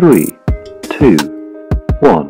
three, two, one.